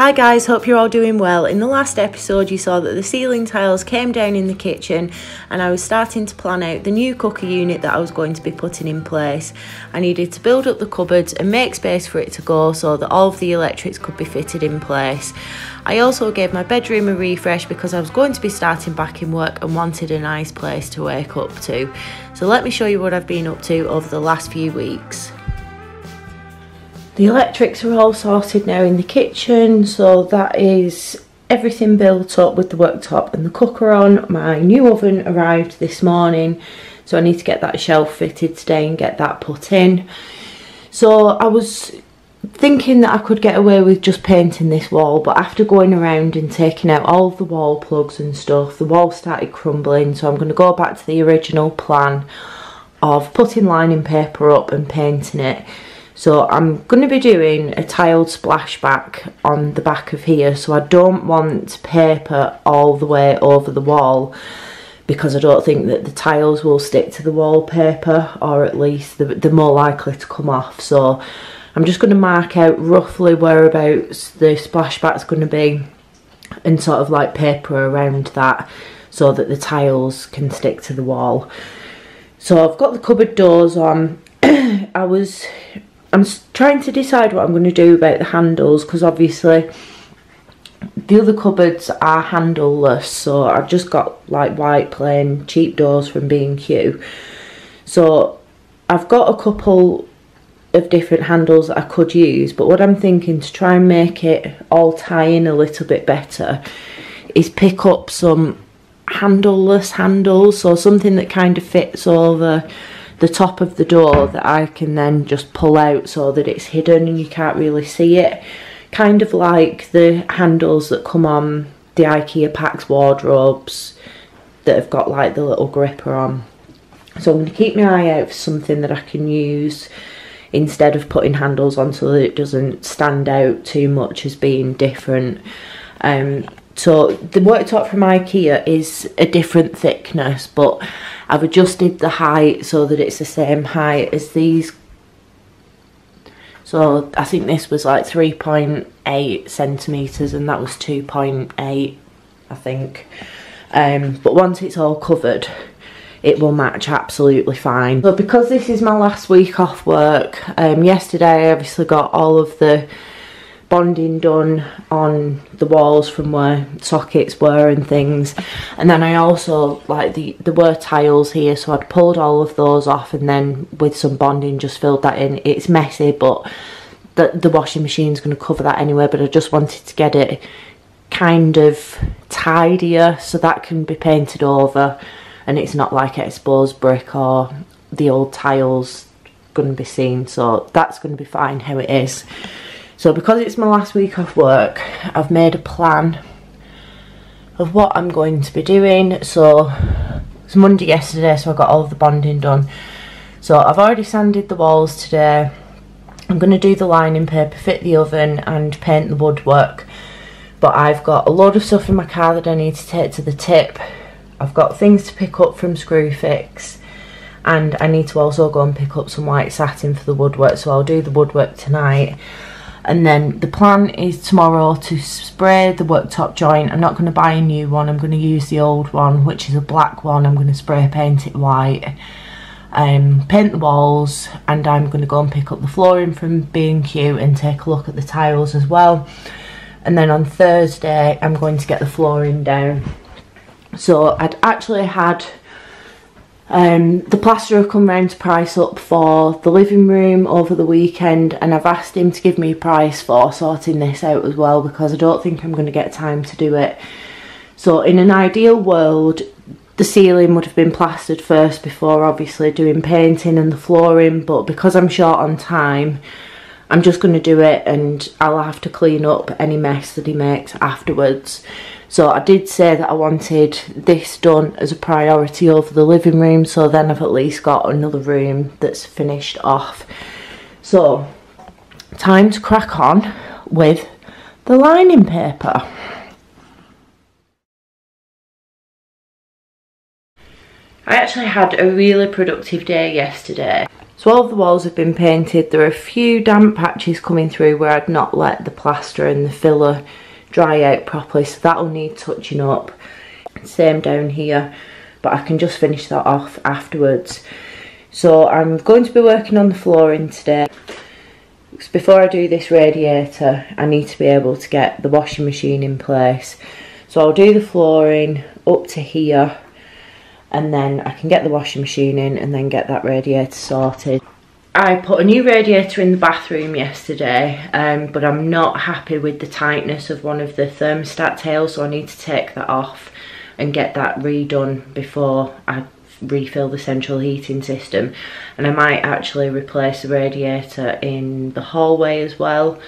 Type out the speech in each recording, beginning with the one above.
Hi guys, hope you're all doing well. In the last episode you saw that the ceiling tiles came down in the kitchen and I was starting to plan out the new cooker unit that I was going to be putting in place. I needed to build up the cupboards and make space for it to go so that all of the electrics could be fitted in place. I also gave my bedroom a refresh because I was going to be starting back in work and wanted a nice place to wake up to. So let me show you what I've been up to over the last few weeks. The electrics are all sorted now in the kitchen, so that is everything built up with the worktop and the cooker on. My new oven arrived this morning, so I need to get that shelf fitted today and get that put in. So I was thinking that I could get away with just painting this wall, but after going around and taking out all the wall plugs and stuff, the wall started crumbling, so I'm going to go back to the original plan of putting lining paper up and painting it so I'm going to be doing a tiled splashback on the back of here. So I don't want paper all the way over the wall because I don't think that the tiles will stick to the wallpaper or at least they're more likely to come off. So I'm just going to mark out roughly whereabouts the splashback's going to be and sort of like paper around that so that the tiles can stick to the wall. So I've got the cupboard doors on. I was I'm trying to decide what I'm going to do about the handles because obviously the other cupboards are handleless so I've just got like white plain cheap doors from B&Q so I've got a couple of different handles that I could use but what I'm thinking to try and make it all tie in a little bit better is pick up some handleless handles so something that kind of fits over the top of the door that I can then just pull out so that it's hidden and you can't really see it. Kind of like the handles that come on the IKEA Pax wardrobes that have got like the little gripper on. So I'm going to keep my eye out for something that I can use instead of putting handles on so that it doesn't stand out too much as being different. Um, so the worktop from Ikea is a different thickness but I've adjusted the height so that it's the same height as these. So I think this was like 3.8 centimetres and that was 2.8 I think. Um, but once it's all covered it will match absolutely fine. So because this is my last week off work, um, yesterday I obviously got all of the bonding done on the walls from where sockets were and things. And then I also like the there were tiles here so I'd pulled all of those off and then with some bonding just filled that in. It's messy but the, the washing machine's going to cover that anyway but I just wanted to get it kind of tidier so that can be painted over and it's not like exposed brick or the old tiles going to be seen. So that's going to be fine how it is so because it's my last week off work, I've made a plan of what I'm going to be doing. So it's Monday yesterday, so I got all the bonding done. So I've already sanded the walls today. I'm going to do the lining paper, fit the oven and paint the woodwork. But I've got a load of stuff in my car that I need to take to the tip. I've got things to pick up from Screwfix and I need to also go and pick up some white satin for the woodwork so I'll do the woodwork tonight and then the plan is tomorrow to spray the worktop joint. I'm not going to buy a new one. I'm going to use the old one which is a black one. I'm going to spray paint it white um, paint the walls and I'm going to go and pick up the flooring from B&Q and take a look at the tiles as well. And then on Thursday I'm going to get the flooring down. So I'd actually had um, the plasterer come round to price up for the living room over the weekend and I've asked him to give me a price for sorting this out as well because I don't think I'm going to get time to do it. So in an ideal world the ceiling would have been plastered first before obviously doing painting and the flooring but because I'm short on time I'm just going to do it and I'll have to clean up any mess that he makes afterwards. So I did say that I wanted this done as a priority over the living room so then I've at least got another room that's finished off. So time to crack on with the lining paper. I actually had a really productive day yesterday. So all the walls have been painted. There are a few damp patches coming through where I'd not let the plaster and the filler dry out properly. So that'll need touching up. Same down here. But I can just finish that off afterwards. So I'm going to be working on the flooring today. because Before I do this radiator, I need to be able to get the washing machine in place. So I'll do the flooring up to here and then I can get the washing machine in and then get that radiator sorted. I put a new radiator in the bathroom yesterday um, but I'm not happy with the tightness of one of the thermostat tails so I need to take that off and get that redone before I refill the central heating system and I might actually replace the radiator in the hallway as well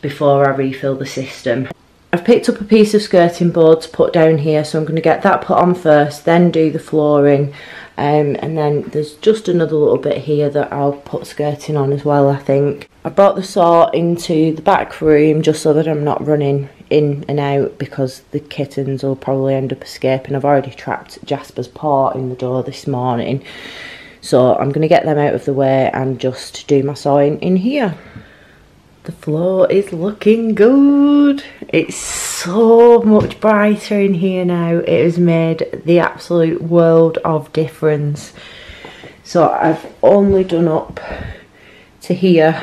before I refill the system. I've picked up a piece of skirting board to put down here so I'm going to get that put on first then do the flooring um, and then there's just another little bit here that I'll put skirting on as well I think. I brought the saw into the back room just so that I'm not running in and out because the kittens will probably end up escaping. I've already trapped Jasper's paw in the door this morning so I'm going to get them out of the way and just do my sawing in here. The floor is looking good. It's so much brighter in here now. It has made the absolute world of difference. So I've only done up to here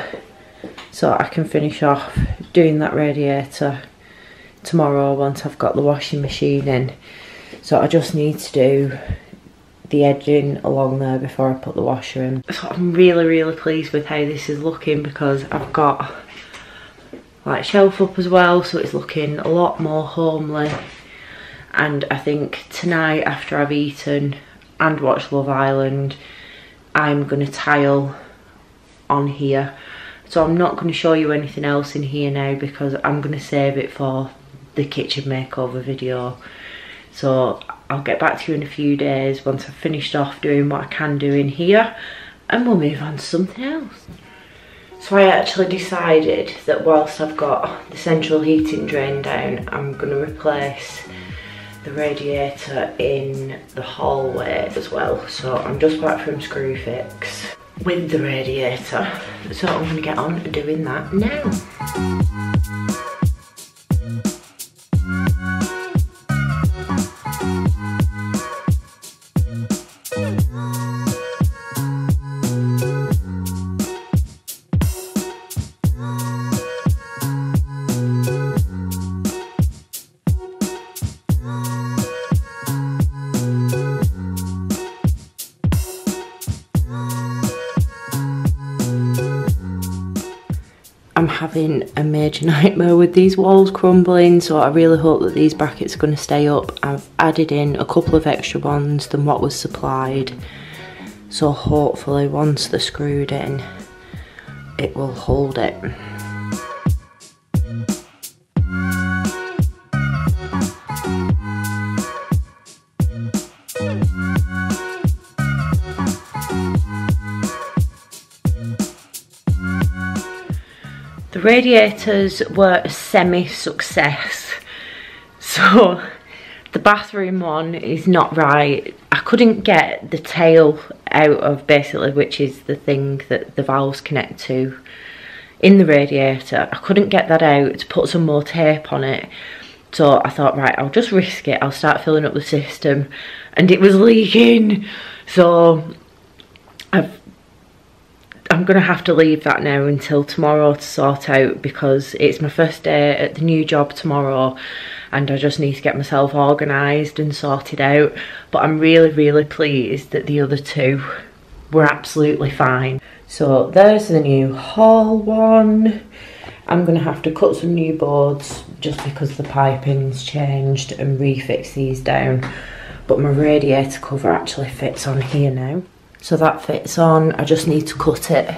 so I can finish off doing that radiator tomorrow once I've got the washing machine in. So I just need to do the edging along there before I put the washer in. So I'm really, really pleased with how this is looking because I've got like shelf up as well so it's looking a lot more homely. And I think tonight after I've eaten and watched Love Island I'm going to tile on here. So I'm not going to show you anything else in here now because I'm going to save it for the kitchen makeover video. So I'll get back to you in a few days once I've finished off doing what I can do in here and we'll move on to something else. So I actually decided that whilst I've got the central heating drain down, I'm going to replace the radiator in the hallway as well. So I'm just back from Screwfix with the radiator. So I'm going to get on doing that now. Having a major nightmare with these walls crumbling so I really hope that these brackets are going to stay up. I've added in a couple of extra ones than what was supplied so hopefully once they're screwed in it will hold it. The radiators were a semi-success. So the bathroom one is not right. I couldn't get the tail out of basically which is the thing that the valves connect to in the radiator. I couldn't get that out to put some more tape on it. So I thought, right, I'll just risk it. I'll start filling up the system. And it was leaking. So I've I'm going to have to leave that now until tomorrow to sort out because it's my first day at the new job tomorrow and I just need to get myself organised and sorted out. But I'm really, really pleased that the other two were absolutely fine. So there's the new hall one. I'm going to have to cut some new boards just because the piping's changed and refix these down. But my radiator cover actually fits on here now so that fits on I just need to cut it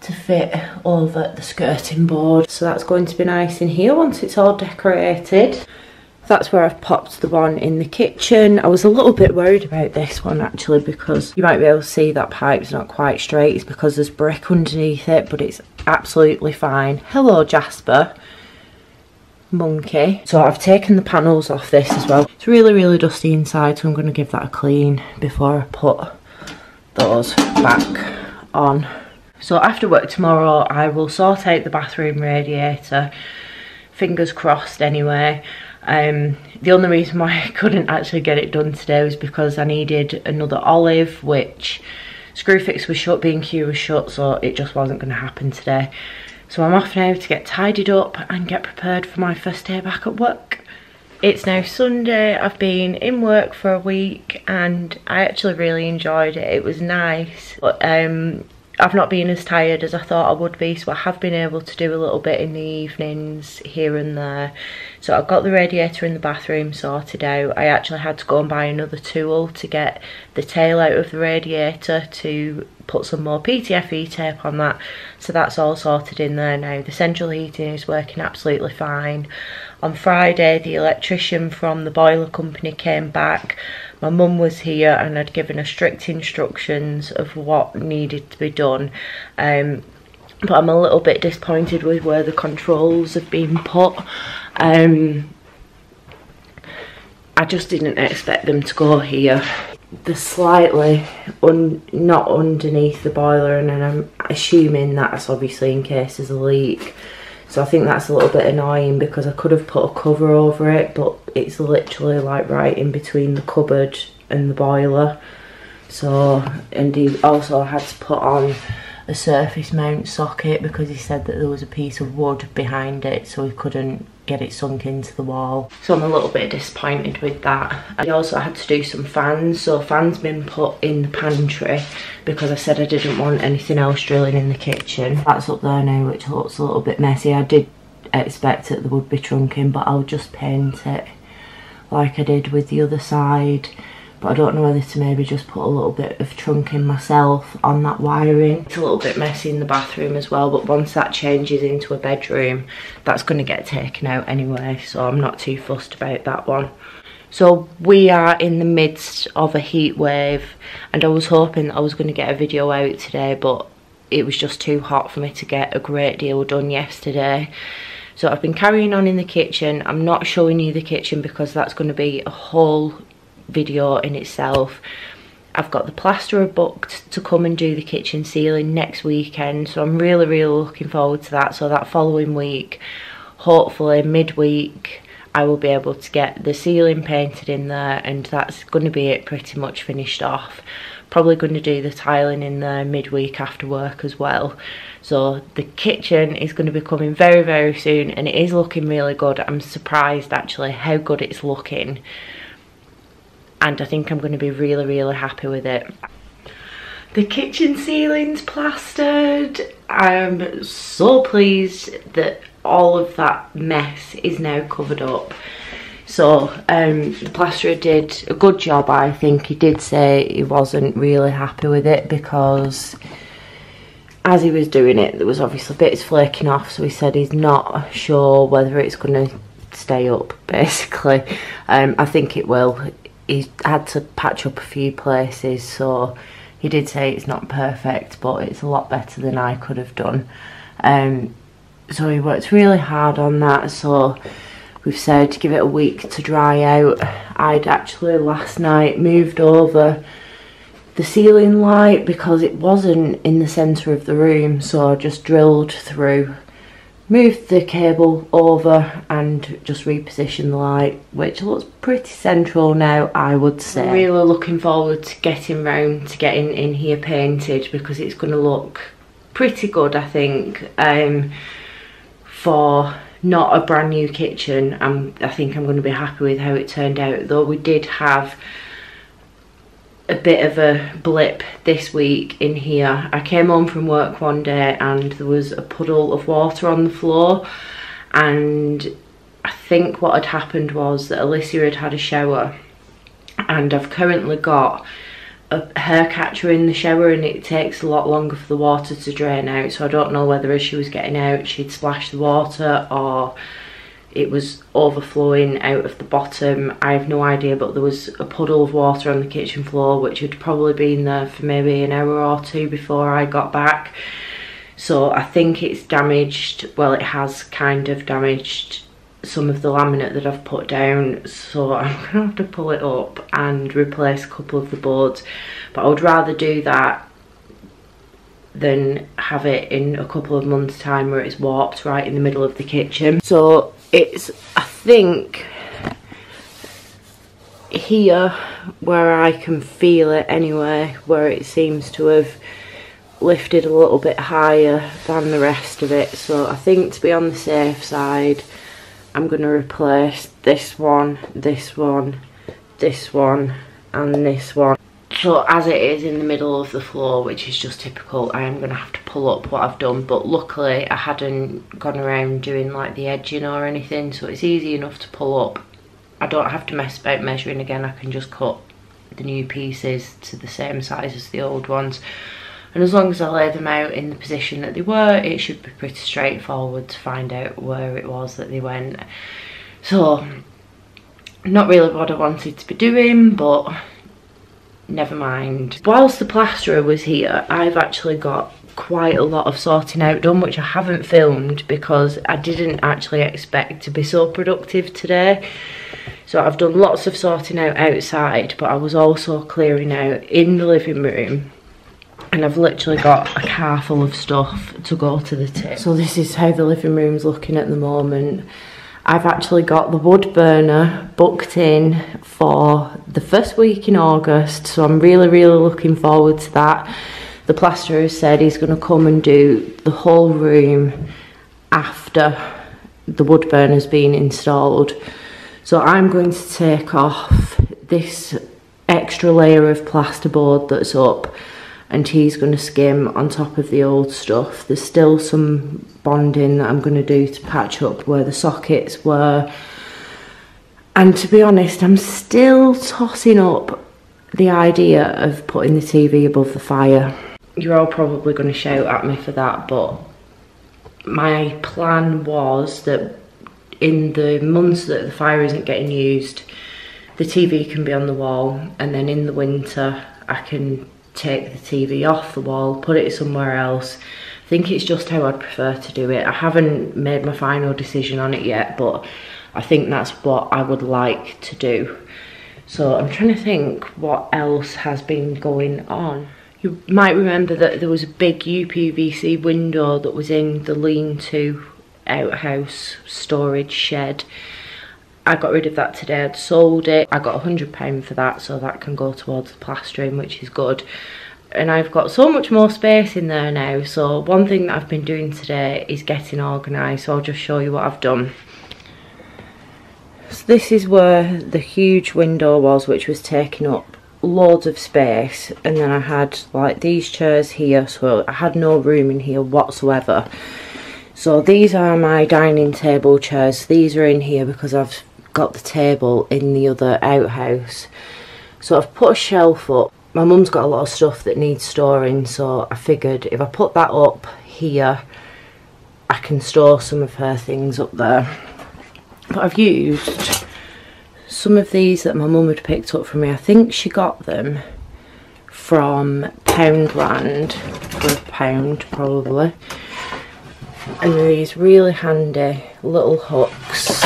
to fit over the skirting board so that's going to be nice in here once it's all decorated that's where I've popped the one in the kitchen. I was a little bit worried about this one actually because you might be able to see that pipe's not quite straight. It's because there's brick underneath it, but it's absolutely fine. Hello, Jasper. Monkey. So I've taken the panels off this as well. It's really, really dusty inside, so I'm going to give that a clean before I put those back on. So after work tomorrow I will sort out the bathroom radiator, fingers crossed anyway. Um, the only reason why I couldn't actually get it done today was because I needed another olive which Screwfix was shut, B&Q was shut so it just wasn't going to happen today. So I'm off now to get tidied up and get prepared for my first day back at work. It's now Sunday, I've been in work for a week and I actually really enjoyed it, it was nice. But um, I've not been as tired as I thought I would be so I have been able to do a little bit in the evenings here and there. So I've got the radiator in the bathroom sorted out. I actually had to go and buy another tool to get the tail out of the radiator to put some more PTFE tape on that. So that's all sorted in there now. The central heating is working absolutely fine. On Friday the electrician from the boiler company came back my mum was here and I'd given her strict instructions of what needed to be done. Um, but I'm a little bit disappointed with where the controls have been put. Um, I just didn't expect them to go here. They're slightly un not underneath the boiler and I'm assuming that's obviously in case there's a leak. So I think that's a little bit annoying because I could have put a cover over it, but it's literally like right in between the cupboard and the boiler. So, and he also had to put on a surface mount socket because he said that there was a piece of wood behind it so he couldn't get it sunk into the wall. So I'm a little bit disappointed with that. I also had to do some fans, so fans been put in the pantry because I said I didn't want anything else drilling in the kitchen. That's up there now which looks a little bit messy. I did expect that there would be trunking but I'll just paint it like I did with the other side but I don't know whether to maybe just put a little bit of trunking myself on that wiring. It's a little bit messy in the bathroom as well, but once that changes into a bedroom, that's going to get taken out anyway, so I'm not too fussed about that one. So we are in the midst of a heat wave and I was hoping I was going to get a video out today, but it was just too hot for me to get a great deal done yesterday. So I've been carrying on in the kitchen. I'm not showing you the kitchen because that's going to be a whole video in itself. I've got the plasterer booked to come and do the kitchen ceiling next weekend so I'm really really looking forward to that. So that following week hopefully midweek I will be able to get the ceiling painted in there and that's going to be it pretty much finished off. Probably going to do the tiling in there midweek after work as well. So the kitchen is going to be coming very very soon and it is looking really good. I'm surprised actually how good it's looking and I think I'm going to be really, really happy with it. The kitchen ceiling's plastered. I'm so pleased that all of that mess is now covered up. So um, the plasterer did a good job, I think. He did say he wasn't really happy with it because as he was doing it, there was obviously bits flaking off. So he said he's not sure whether it's going to stay up, basically. Um, I think it will he had to patch up a few places so he did say it's not perfect but it's a lot better than I could have done. Um, so he worked really hard on that so we've said to give it a week to dry out. I'd actually last night moved over the ceiling light because it wasn't in the centre of the room so I just drilled through moved the cable over and just repositioned the light which looks pretty central now I would say. Really looking forward to getting round to getting in here painted because it's going to look pretty good I think um, for not a brand new kitchen I'm, I think I'm going to be happy with how it turned out though we did have a bit of a blip this week in here. I came home from work one day and there was a puddle of water on the floor and I think what had happened was that Alicia had had a shower and I've currently got a hair catcher in the shower and it takes a lot longer for the water to drain out so I don't know whether as she was getting out she'd splashed the water or it was overflowing out of the bottom. I have no idea, but there was a puddle of water on the kitchen floor, which had probably been there for maybe an hour or two before I got back. So I think it's damaged, well, it has kind of damaged some of the laminate that I've put down. So I'm gonna have to pull it up and replace a couple of the boards. But I would rather do that than have it in a couple of months time where it's warped right in the middle of the kitchen. So it's, I think, here where I can feel it anyway, where it seems to have lifted a little bit higher than the rest of it. So I think to be on the safe side, I'm going to replace this one, this one, this one and this one. So as it is in the middle of the floor, which is just typical, I am going to have to pull up what I've done. But luckily I hadn't gone around doing like the edging or anything, so it's easy enough to pull up. I don't have to mess about measuring again, I can just cut the new pieces to the same size as the old ones. And as long as I lay them out in the position that they were, it should be pretty straightforward to find out where it was that they went. So, not really what I wanted to be doing, but never mind. Whilst the plasterer was here, I've actually got quite a lot of sorting out done, which I haven't filmed because I didn't actually expect to be so productive today. So I've done lots of sorting out outside, but I was also clearing out in the living room and I've literally got a car full of stuff to go to the tip. So this is how the living room's looking at the moment. I've actually got the wood burner booked in for the first week in August, so I'm really, really looking forward to that. The plasterer said he's going to come and do the whole room after the wood burner's been installed. So I'm going to take off this extra layer of plasterboard that's up and he's going to skim on top of the old stuff. There's still some bonding that I'm going to do to patch up where the sockets were. And to be honest, I'm still tossing up the idea of putting the TV above the fire. You're all probably going to shout at me for that, but my plan was that in the months that the fire isn't getting used, the TV can be on the wall, and then in the winter, I can take the TV off the wall, put it somewhere else. I think it's just how I'd prefer to do it. I haven't made my final decision on it yet, but I think that's what I would like to do. So I'm trying to think what else has been going on. You might remember that there was a big UPVC window that was in the lean-to outhouse storage shed I got rid of that today, I'd sold it. I got £100 for that, so that can go towards the plastering, which is good. And I've got so much more space in there now, so one thing that I've been doing today is getting organised, so I'll just show you what I've done. So this is where the huge window was, which was taking up loads of space and then I had like these chairs here so I had no room in here whatsoever so these are my dining table chairs these are in here because I've got the table in the other outhouse. So I've put a shelf up. My mum's got a lot of stuff that needs storing, so I figured if I put that up here, I can store some of her things up there. But I've used some of these that my mum had picked up for me. I think she got them from Poundland for a pound probably. And these really handy little hooks.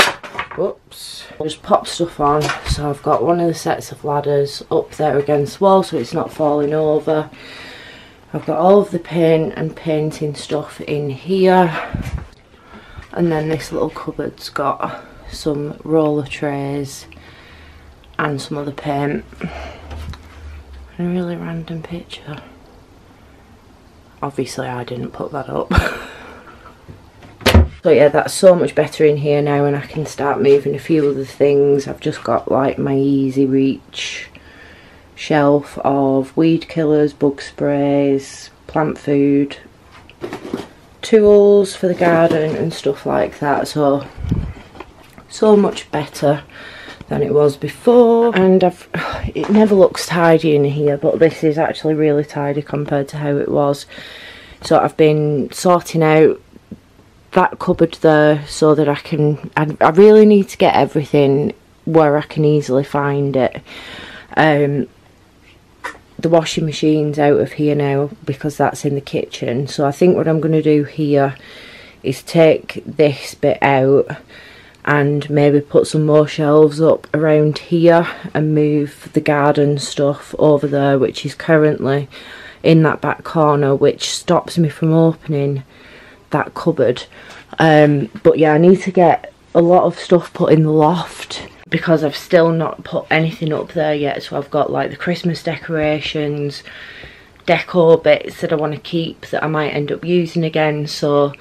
Whoops just pop stuff on so I've got one of the sets of ladders up there against the wall so it's not falling over. I've got all of the paint and painting stuff in here. And then this little cupboard's got some roller trays and some other paint. And a really random picture. Obviously I didn't put that up So yeah, that's so much better in here now and I can start moving a few other things. I've just got like my easy reach shelf of weed killers, bug sprays, plant food, tools for the garden and stuff like that. So, so much better than it was before and I've it never looks tidy in here but this is actually really tidy compared to how it was so I've been sorting out that cupboard there so that I can I, I really need to get everything where I can easily find it. Um, the washing machine's out of here now because that's in the kitchen. So I think what I'm going to do here is take this bit out and maybe put some more shelves up around here and move the garden stuff over there which is currently in that back corner which stops me from opening that cupboard. Um, but yeah I need to get a lot of stuff put in the loft because I've still not put anything up there yet. So I've got like the Christmas decorations decor bits that I want to keep that I might end up using again. So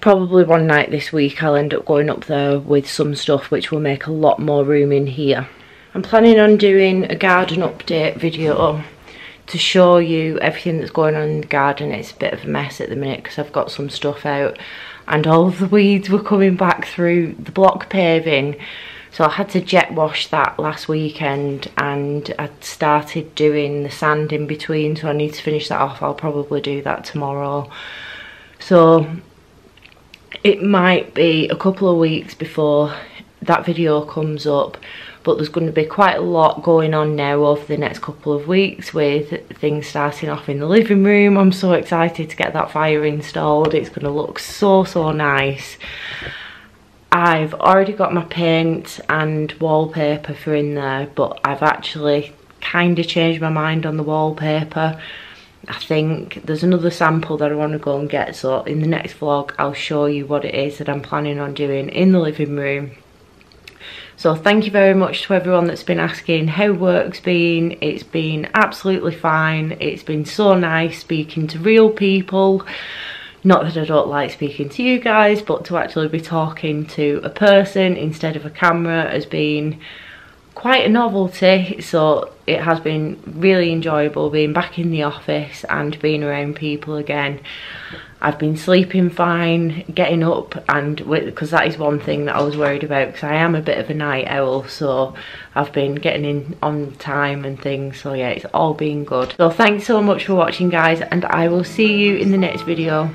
probably one night this week I'll end up going up there with some stuff which will make a lot more room in here. I'm planning on doing a garden update video to show you everything that's going on in the garden. It's a bit of a mess at the minute because I've got some stuff out and all the weeds were coming back through the block paving so I had to jet wash that last weekend and I started doing the sand in between so I need to finish that off. I'll probably do that tomorrow. So it might be a couple of weeks before that video comes up but there's going to be quite a lot going on now over the next couple of weeks with things starting off in the living room. I'm so excited to get that fire installed. It's going to look so, so nice. I've already got my paint and wallpaper for in there, but I've actually kind of changed my mind on the wallpaper. I think there's another sample that I want to go and get, so in the next vlog I'll show you what it is that I'm planning on doing in the living room. So thank you very much to everyone that's been asking how work's been. It's been absolutely fine. It's been so nice speaking to real people not that I don't like speaking to you guys, but to actually be talking to a person instead of a camera has been quite a novelty. So it has been really enjoyable being back in the office and being around people again. I've been sleeping fine, getting up, and because that is one thing that I was worried about because I am a bit of a night owl, so I've been getting in on time and things. So yeah, it's all been good. So thanks so much for watching, guys, and I will see you in the next video.